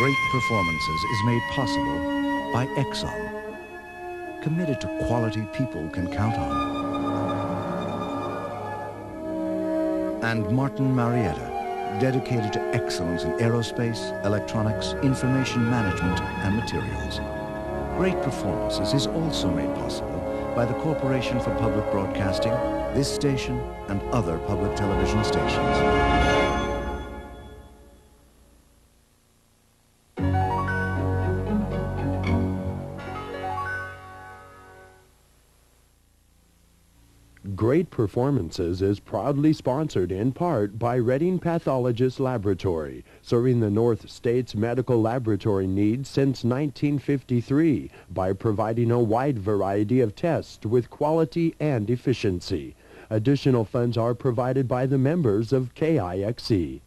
great performances is made possible by Exxon, committed to quality people can count on. And Martin Marietta, dedicated to excellence in aerospace, electronics, information management, and materials. Great performances is also made possible by the Corporation for Public Broadcasting, this station, and other public television stations. Great Performances is proudly sponsored in part by Redding Pathologist Laboratory, serving the North States medical laboratory needs since 1953 by providing a wide variety of tests with quality and efficiency. Additional funds are provided by the members of KIXE.